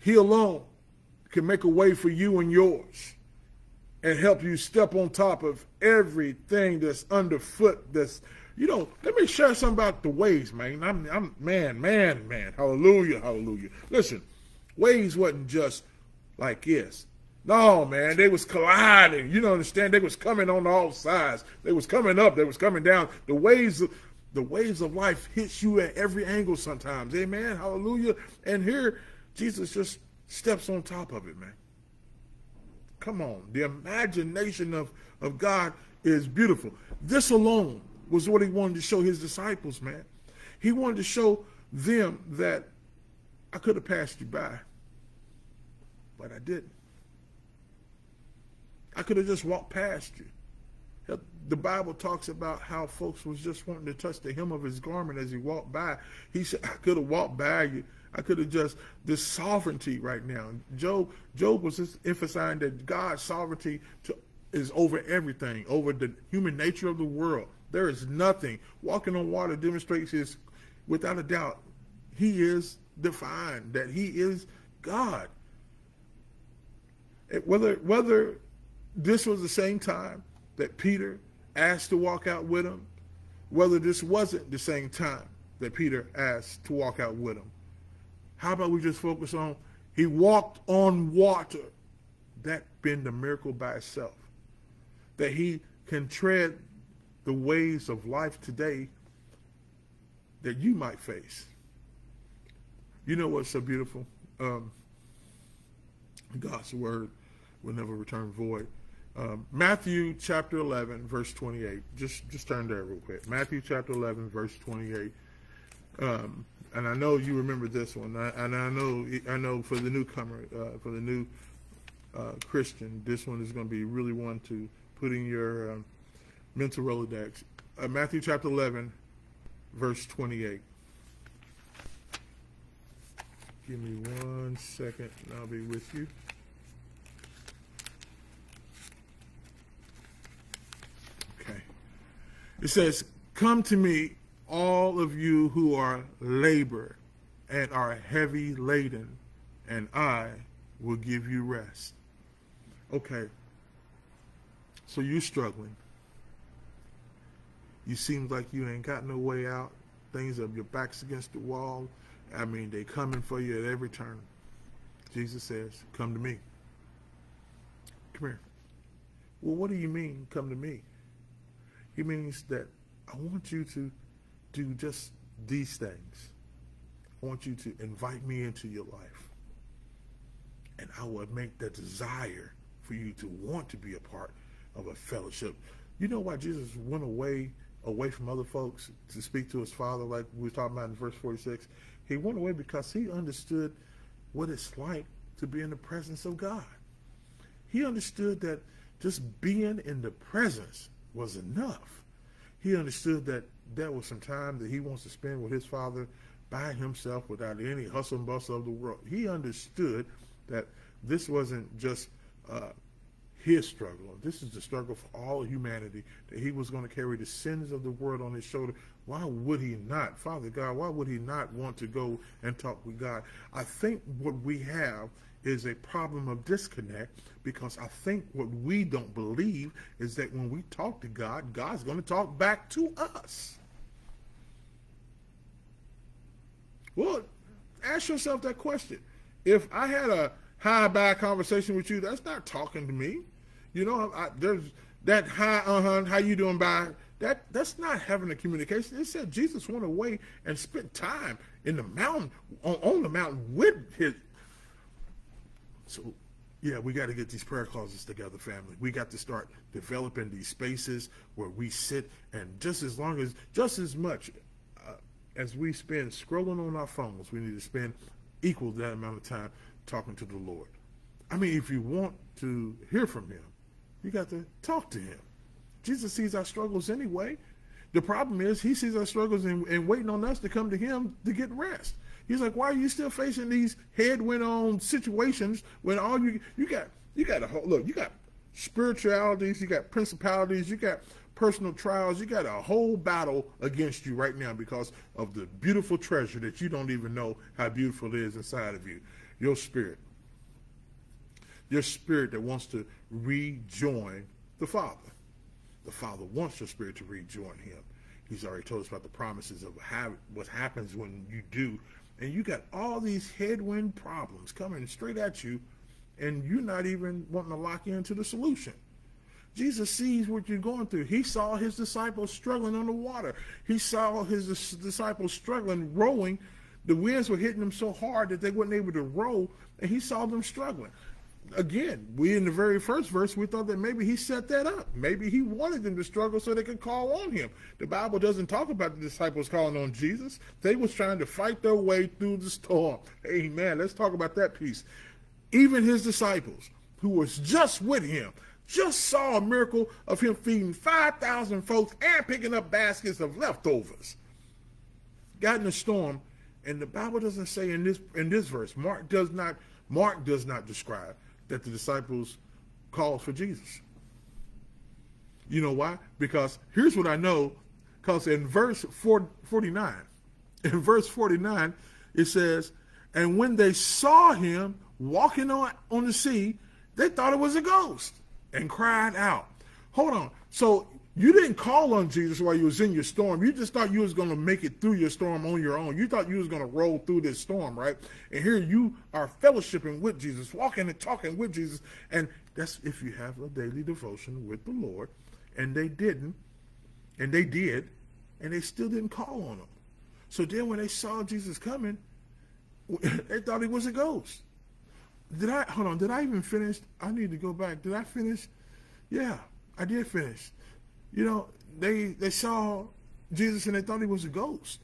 He alone can make a way for you and yours and help you step on top of everything that's underfoot that's you know let me share something about the waves man i'm, I'm man man man hallelujah hallelujah listen waves wasn't just like this no, man, they was colliding. You don't understand? They was coming on all sides. They was coming up. They was coming down. The waves, the waves of life hits you at every angle sometimes. Amen. Hallelujah. And here, Jesus just steps on top of it, man. Come on. The imagination of, of God is beautiful. This alone was what he wanted to show his disciples, man. He wanted to show them that I could have passed you by, but I didn't. I could have just walked past you. The Bible talks about how folks was just wanting to touch the hem of his garment as he walked by. He said, I could have walked by you. I could have just this sovereignty right now. Job, Job was just emphasizing that God's sovereignty to, is over everything, over the human nature of the world. There is nothing. Walking on water demonstrates his, without a doubt, he is defined, that he is God. Whether whether this was the same time that Peter asked to walk out with him, whether this wasn't the same time that Peter asked to walk out with him. How about we just focus on he walked on water? That been the miracle by itself. That he can tread the ways of life today that you might face. You know what's so beautiful? Um, God's word will never return void. Um, Matthew chapter 11, verse 28. Just just turn there real quick. Matthew chapter 11, verse 28. Um, and I know you remember this one. I, and I know I know for the newcomer, uh, for the new uh, Christian, this one is going to be really one to put in your um, mental Rolodex. Uh, Matthew chapter 11, verse 28. Give me one second, and I'll be with you. Okay. It says, Come to me, all of you who are labor and are heavy laden, and I will give you rest. Okay. So you're struggling. You seem like you ain't got no way out. Things of your back's against the wall. I mean, they coming for you at every turn. Jesus says, Come to me. Come here. Well, what do you mean, come to me? He means that I want you to do just these things. I want you to invite me into your life. And I will make the desire for you to want to be a part of a fellowship. You know why Jesus went away away from other folks to speak to his father, like we were talking about in verse 46? He went away because he understood what it's like to be in the presence of God. He understood that just being in the presence was enough. He understood that there was some time that he wants to spend with his father by himself without any hustle and bustle of the world. He understood that this wasn't just uh, his struggle. This is the struggle for all humanity, that he was going to carry the sins of the world on his shoulder. Why would he not? Father God, why would he not want to go and talk with God? I think what we have is a problem of disconnect because I think what we don't believe is that when we talk to God, God's going to talk back to us. Well, ask yourself that question. If I had a high bye conversation with you, that's not talking to me. You know, I, there's that hi, uh-huh, how you doing, bye. That that's not having a communication. It said Jesus went away and spent time in the mountain on, on the mountain with his so, yeah, we got to get these prayer closets together, family. We got to start developing these spaces where we sit, and just as long as, just as much uh, as we spend scrolling on our phones, we need to spend equal that amount of time talking to the Lord. I mean, if you want to hear from him, you got to talk to him. Jesus sees our struggles anyway. The problem is he sees our struggles and, and waiting on us to come to him to get rest. He's like, why are you still facing these headwind on situations when all you you got you got a whole look, you got spiritualities, you got principalities, you got personal trials, you got a whole battle against you right now because of the beautiful treasure that you don't even know how beautiful it is inside of you. Your spirit. Your spirit that wants to rejoin the Father. The Father wants your spirit to rejoin him. He's already told us about the promises of what happens when you do and you got all these headwind problems coming straight at you, and you're not even wanting to lock into the solution. Jesus sees what you're going through. He saw his disciples struggling on the water. He saw his disciples struggling rowing. The winds were hitting them so hard that they weren't able to row, and he saw them struggling again, we in the very first verse, we thought that maybe he set that up. Maybe he wanted them to struggle so they could call on him. The Bible doesn't talk about the disciples calling on Jesus. They was trying to fight their way through the storm. Amen. Let's talk about that piece. Even his disciples, who was just with him, just saw a miracle of him feeding 5,000 folks and picking up baskets of leftovers. Got in a storm, and the Bible doesn't say in this in this verse, Mark does not Mark does not describe that the disciples called for Jesus. You know why? Because here's what I know. Because in verse 49, in verse 49, it says, And when they saw him walking on, on the sea, they thought it was a ghost and cried out. Hold on. So you didn't call on Jesus while you was in your storm. You just thought you was going to make it through your storm on your own. You thought you was going to roll through this storm, right? And here you are fellowshipping with Jesus, walking and talking with Jesus. And that's if you have a daily devotion with the Lord. And they didn't, and they did, and they still didn't call on him. So then when they saw Jesus coming, they thought he was a ghost. Did I, hold on, did I even finish? I need to go back. Did I finish? Yeah, I did finish you know, they they saw Jesus and they thought he was a ghost.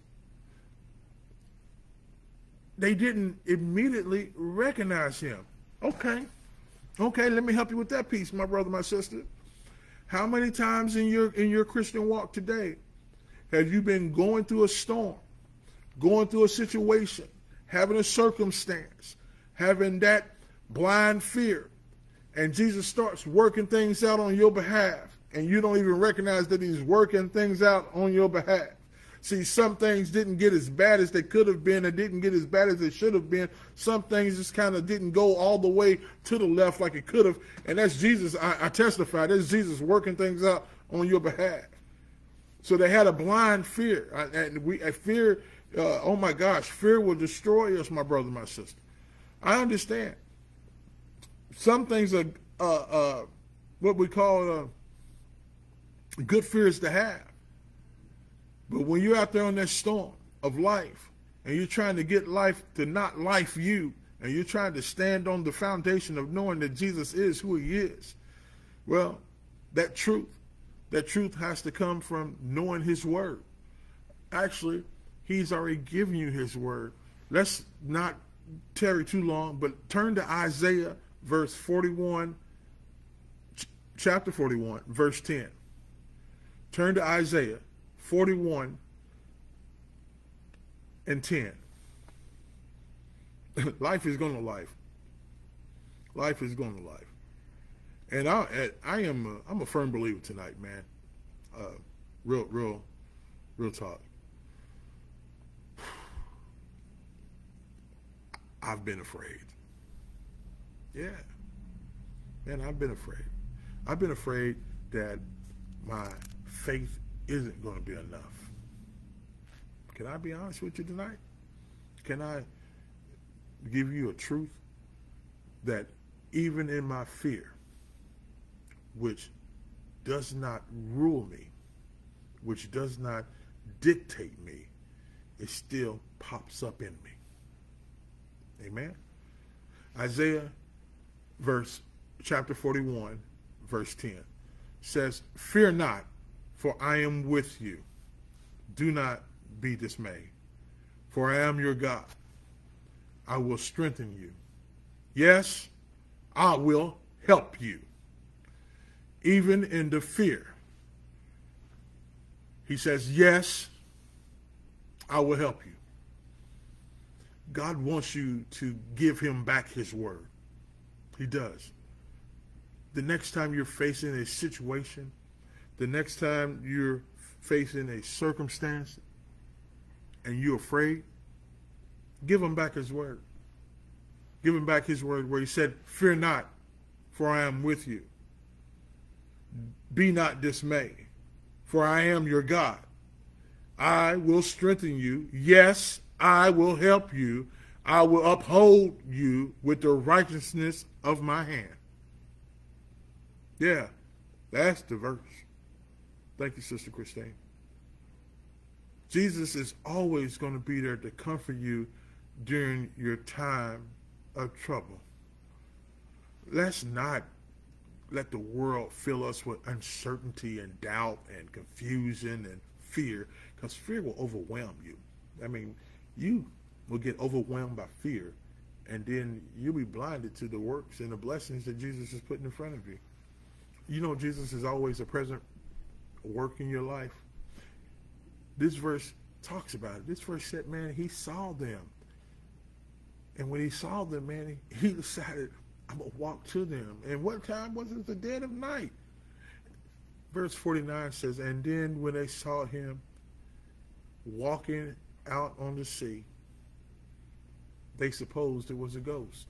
They didn't immediately recognize him. Okay. Okay, let me help you with that piece, my brother, my sister. How many times in your in your Christian walk today have you been going through a storm, going through a situation, having a circumstance, having that blind fear, and Jesus starts working things out on your behalf? And you don't even recognize that he's working things out on your behalf. See, some things didn't get as bad as they could have been and didn't get as bad as they should have been. Some things just kind of didn't go all the way to the left like it could have. And that's Jesus, I, I testify, that's Jesus working things out on your behalf. So they had a blind fear. And we a fear, uh, oh my gosh, fear will destroy us, my brother, my sister. I understand. Some things are uh, uh, what we call uh, good fears to have. But when you're out there on that storm of life and you're trying to get life to not life you, and you're trying to stand on the foundation of knowing that Jesus is who he is, well, that truth, that truth has to come from knowing his word. Actually, he's already given you his word. Let's not tarry too long, but turn to Isaiah verse 41, chapter 41, verse 10. Turn to Isaiah 41 and 10. life is going to life. Life is going to life. And I, I am, a, I'm a firm believer tonight, man. Uh, real, real, real talk. I've been afraid. Yeah. Man, I've been afraid. I've been afraid that my faith isn't going to be enough. Can I be honest with you tonight? Can I give you a truth that even in my fear, which does not rule me, which does not dictate me, it still pops up in me. Amen. Isaiah verse chapter 41 verse 10 says, "Fear not, for I am with you. Do not be dismayed, for I am your God. I will strengthen you. Yes, I will help you. Even in the fear. He says, Yes, I will help you. God wants you to give him back his word. He does. The next time you're facing a situation, the next time you're facing a circumstance and you're afraid, give him back his word. Give him back his word where he said, Fear not, for I am with you. Be not dismayed, for I am your God. I will strengthen you. Yes, I will help you. I will uphold you with the righteousness of my hand. Yeah, that's the verse. Thank you, Sister Christine. Jesus is always going to be there to comfort you during your time of trouble. Let's not let the world fill us with uncertainty and doubt and confusion and fear, because fear will overwhelm you. I mean, you will get overwhelmed by fear, and then you'll be blinded to the works and the blessings that Jesus is putting in front of you. You know, Jesus is always a present work in your life. This verse talks about it. This verse said, man, he saw them. And when he saw them, man, he decided, I'm going to walk to them. And what time was it? The dead of night. Verse 49 says, And then when they saw him walking out on the sea, they supposed it was a ghost.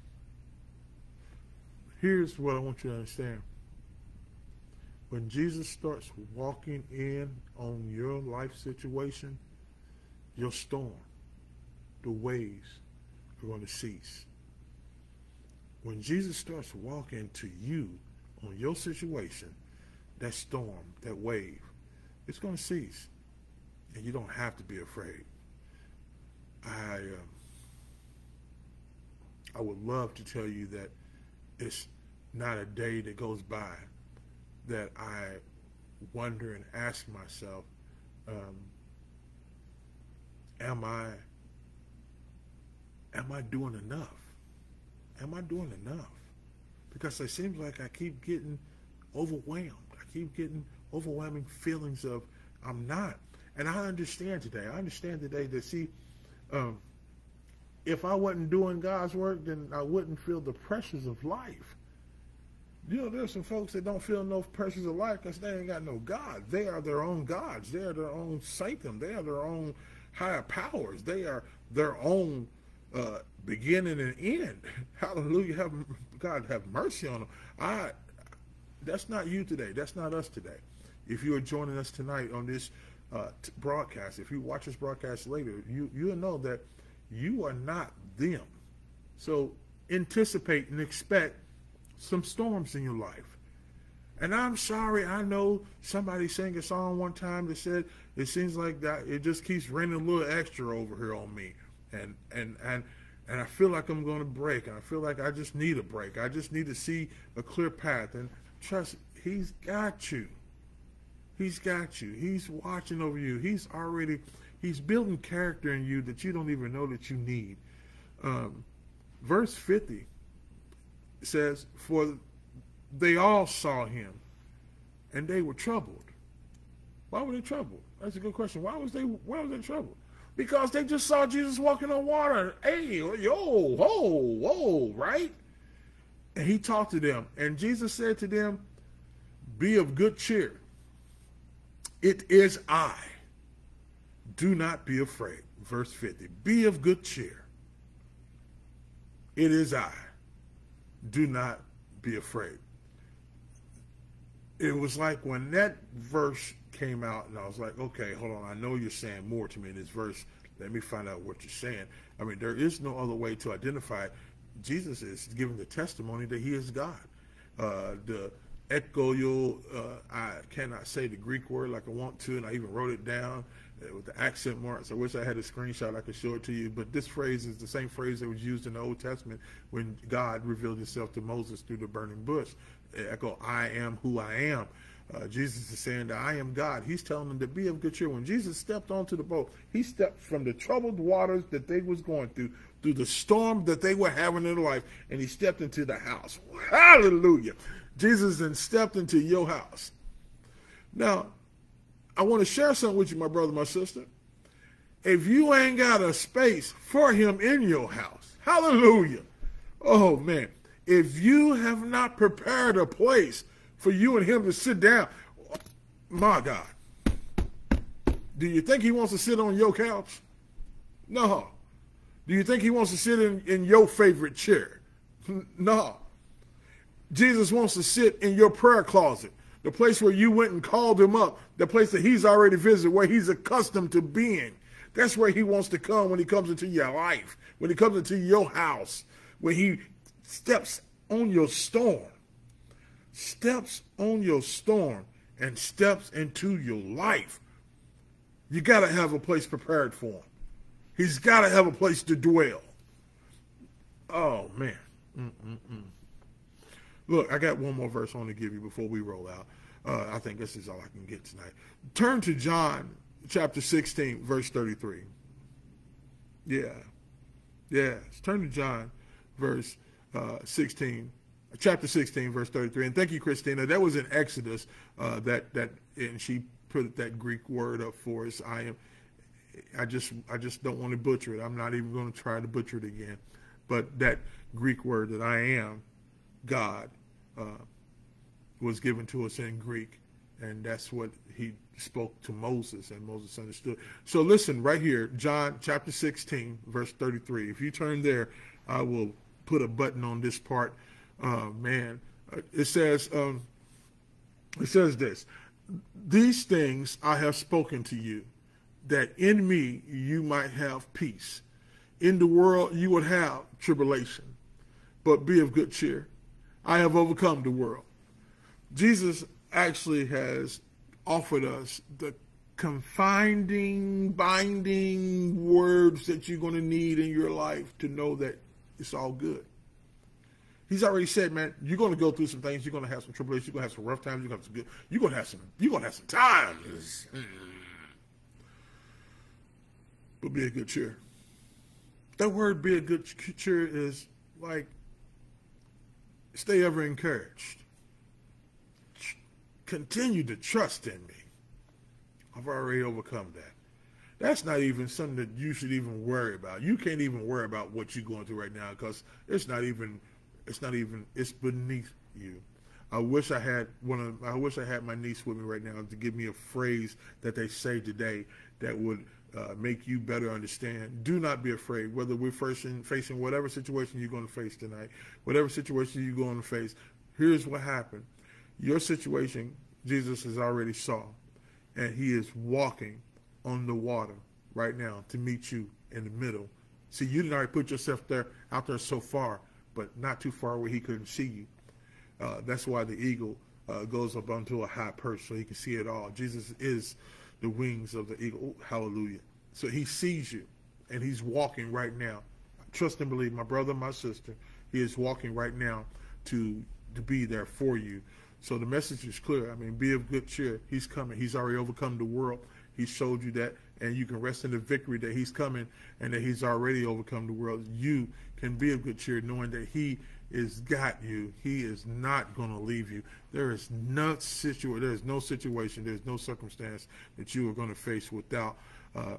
Here's what I want you to understand. When Jesus starts walking in on your life situation, your storm, the waves are going to cease. When Jesus starts walking to you on your situation, that storm, that wave, it's going to cease. And you don't have to be afraid. I, uh, I would love to tell you that it's not a day that goes by that I wonder and ask myself, um, am I am I doing enough? Am I doing enough? Because it seems like I keep getting overwhelmed. I keep getting overwhelming feelings of I'm not. And I understand today. I understand today that see, um, if I wasn't doing God's work, then I wouldn't feel the pressures of life. You know, there's some folks that don't feel no pressures of life because they ain't got no God. They are their own gods. They are their own sanctum. They are their own higher powers. They are their own uh, beginning and end. Hallelujah. Have God have mercy on them. I that's not you today. That's not us today. If you are joining us tonight on this uh, broadcast, if you watch this broadcast later, you you'll know that you are not them. So anticipate and expect some storms in your life. And I'm sorry, I know somebody sang a song one time that said it seems like that it just keeps raining a little extra over here on me. And and and and I feel like I'm going to break, and I feel like I just need a break. I just need to see a clear path. And trust, He's got you. He's got you. He's watching over you. He's already, He's building character in you that you don't even know that you need. Um, verse 50 says, For they all saw him, and they were troubled. Why were they troubled? That's a good question. Why was they why was they troubled? Because they just saw Jesus walking on water. Hey, yo, whoa, whoa, right? And he talked to them. And Jesus said to them, Be of good cheer. It is I. Do not be afraid. Verse 50. Be of good cheer. It is I. Do not be afraid. It was like when that verse came out, and I was like, okay, hold on. I know you're saying more to me in this verse. Let me find out what you're saying. I mean, there is no other way to identify. Jesus is giving the testimony that he is God. Uh, the ekoyo, uh, I cannot say the Greek word like I want to, and I even wrote it down uh, with the accent marks. I wish I had a screenshot I could show it to you. But this phrase is the same phrase that was used in the Old Testament when God revealed himself to Moses through the burning bush. Echo, I am who I am. Uh, Jesus is saying that I am God. He's telling them to be of good cheer. When Jesus stepped onto the boat, he stepped from the troubled waters that they was going through through the storm that they were having in life, and he stepped into the house. Hallelujah. Jesus then stepped into your house. Now, I want to share something with you, my brother, my sister. If you ain't got a space for him in your house, hallelujah. Oh, man. If you have not prepared a place for you and him to sit down, my God, do you think he wants to sit on your couch? No. Do you think he wants to sit in, in your favorite chair? No. Jesus wants to sit in your prayer closet, the place where you went and called him up, the place that he's already visited, where he's accustomed to being. That's where he wants to come when he comes into your life, when he comes into your house, when he steps on your storm, steps on your storm, and steps into your life. You got to have a place prepared for him. He's got to have a place to dwell. Oh, man. Mm-mm-mm. Look, I got one more verse I want to give you before we roll out. Uh, I think this is all I can get tonight. Turn to John chapter 16, verse 33. Yeah. Yes. Turn to John, verse uh, 16, chapter 16, verse 33. And thank you, Christina. That was in Exodus. Uh, that that and she put that Greek word up for us. I am. I just I just don't want to butcher it. I'm not even going to try to butcher it again. But that Greek word that I am, God, uh, was given to us in Greek, and that's what he spoke to Moses, and Moses understood. So listen, right here, John chapter 16, verse 33. If you turn there, I will put a button on this part. Uh, man, uh, it says, um, it says this: These things I have spoken to you, that in me you might have peace. In the world you would have tribulation, but be of good cheer. I have overcome the world. Jesus actually has offered us the confining, binding words that you're going to need in your life to know that it's all good. He's already said, man, you're going to go through some things. You're going to have some tribulations. You're going to have some rough times. You're going to have some good. You're going to have some. You're going to have some times. But be a good cheer. That word, be a good cheer, is like stay ever encouraged continue to trust in me. I've already overcome that. That's not even something that you should even worry about. You can't even worry about what you're going through right now because it's not even, it's not even, it's beneath you. I wish I had one of, I wish I had my niece with me right now to give me a phrase that they say today that would uh, make you better understand. Do not be afraid. Whether we're facing, facing whatever situation you're going to face tonight, whatever situation you're going to face, here's what happened. Your situation, Jesus has already saw, and he is walking on the water right now to meet you in the middle. See, you didn't already put yourself there out there so far, but not too far where he couldn't see you. Uh, that's why the eagle uh, goes up onto a high perch so he can see it all. Jesus is the wings of the eagle. Hallelujah. So he sees you, and he's walking right now. Trust and believe, my brother, my sister, he is walking right now to to be there for you. So the message is clear. I mean, be of good cheer. He's coming. He's already overcome the world. He showed you that, and you can rest in the victory that he's coming and that he's already overcome the world. You can be of good cheer knowing that he is got you. He is not going to leave you. There is no There is no situation. There is no circumstance that you are going to face without uh,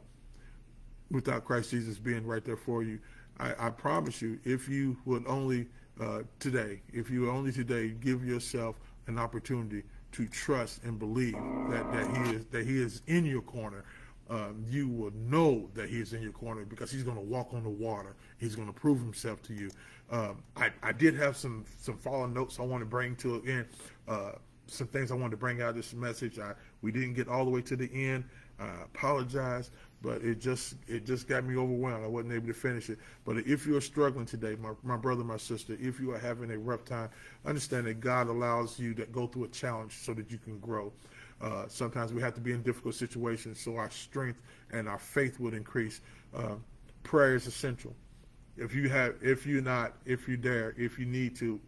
without Christ Jesus being right there for you. I, I promise you, if you would only uh, today, if you only today give yourself an opportunity to trust and believe that, that he is that he is in your corner, um, you will know that he is in your corner because he's going to walk on the water. He's going to prove himself to you. Um, I, I did have some some follow notes I want to bring to again. Uh, some things I wanted to bring out of this message. I, we didn't get all the way to the end. I apologize, but it just it just got me overwhelmed. I wasn't able to finish it. But if you are struggling today, my, my brother, my sister, if you are having a rough time, understand that God allows you to go through a challenge so that you can grow. Uh, sometimes we have to be in difficult situations so our strength and our faith would increase. Uh, prayer is essential. If you have, if you're not, if you dare, if you need to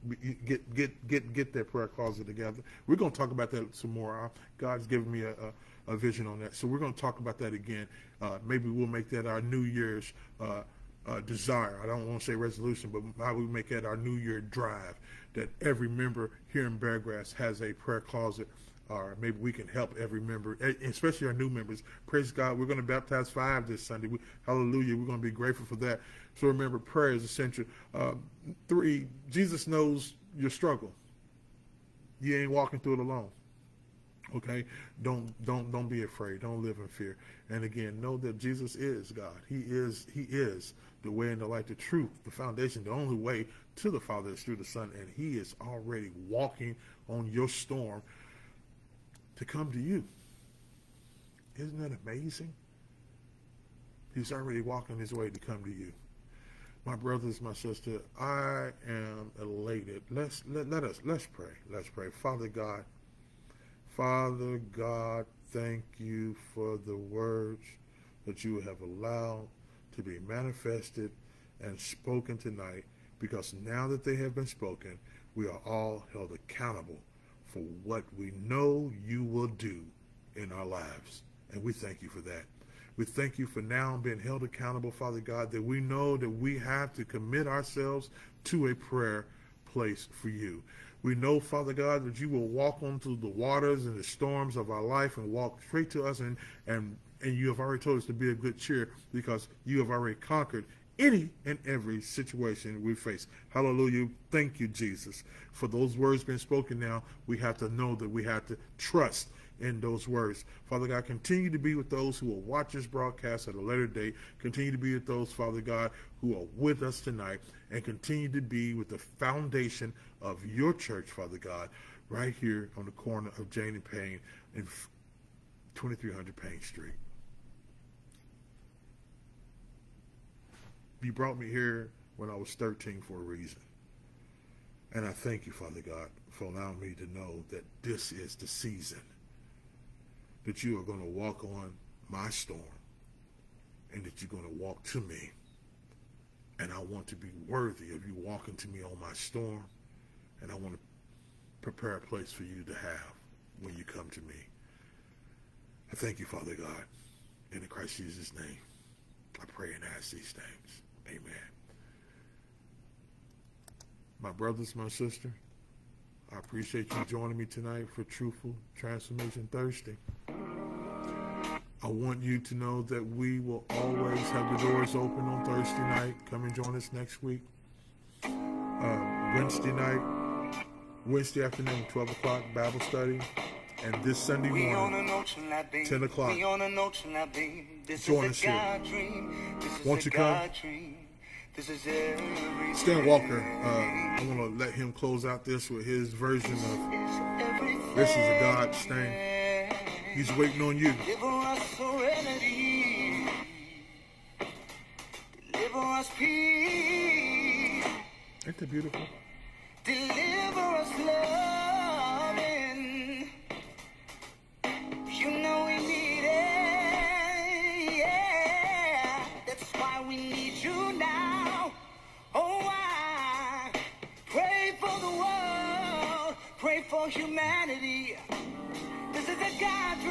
get get get get that prayer closet together, we're going to talk about that some more. God's given me a, a a vision on that. So we're going to talk about that again. Uh, maybe we'll make that our New Year's uh, uh, desire. I don't want to say resolution, but how we make that our New Year drive. That every member here in Beargrass has a prayer closet, or maybe we can help every member, especially our new members. Praise God. We're going to baptize five this Sunday. We, hallelujah. We're going to be grateful for that. So remember, prayer is essential. Uh, three, Jesus knows your struggle. You ain't walking through it alone. Okay, don't don't don't be afraid. Don't live in fear. And again, know that Jesus is God. He is He is the way and the light, the truth, the foundation. The only way to the Father is through the Son, and He is already walking on your storm to come to you. Isn't that amazing? He's already walking His way to come to you. My brothers, my sister, I am elated. Let's let, let us let's pray. Let's pray. Father God. Father God, thank you for the words that you have allowed to be manifested and spoken tonight because now that they have been spoken, we are all held accountable for what we know you will do in our lives. And we thank you for that. We thank you for now being held accountable, Father God, that we know that we have to commit ourselves to a prayer place for you. We know, Father God, that you will walk on through the waters and the storms of our life and walk straight to us and, and, and you have already told us to be a good cheer because you have already conquered any and every situation we face. Hallelujah. Thank you, Jesus. For those words being spoken now, we have to know that we have to trust in those words. Father God, continue to be with those who will watch this broadcast at a later date. Continue to be with those, Father God, who are with us tonight. And continue to be with the foundation of your church, Father God, right here on the corner of Jane and Payne and 2300 Payne Street. You brought me here when I was 13 for a reason. And I thank you, Father God, for allowing me to know that this is the season that you are going to walk on my storm and that you're going to walk to me. And I want to be worthy of you walking to me on my storm. And I want to prepare a place for you to have when you come to me. I thank you, Father God. In the Christ Jesus' name, I pray and ask these things. Amen. My brothers, my sister, I appreciate you joining me tonight for Truthful Transformation Thursday. I want you to know that we will always have the doors open on Thursday night. Come and join us next week. Uh, Wednesday night, Wednesday afternoon, 12 o'clock, Bible study. And this Sunday morning, an ocean 10 o'clock. We on an ocean that. This Join is us here. God dream. This Won't you come? Stan Walker, uh, I'm going to let him close out this with his version of This is a God thing. He's waiting on you. Deliver us serenity. Deliver us peace. Ain't that beautiful? Deliver us loving.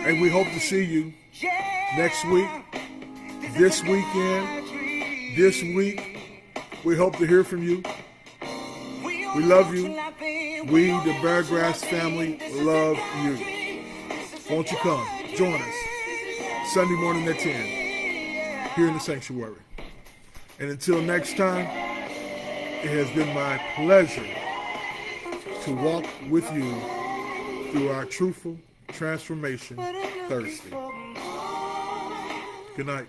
And we hope to see you next week, this weekend, this week. We hope to hear from you. We, love you. We, the Beargrass family, love you. Won't you come? Join us Sunday morning at 10 here in the sanctuary. And until next time, it has been my pleasure to walk with you through our truthful Transformation Thursday. Good night.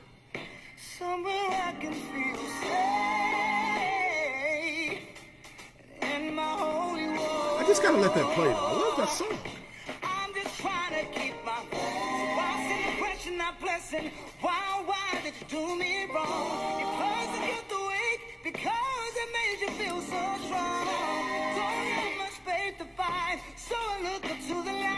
I just gotta let that play though. I love that song. I'm just trying to keep my Why question, not blessing? Why, why did you do me wrong? Because the weak, because it made you feel so strong. Don't have much faith to so I look up to the light.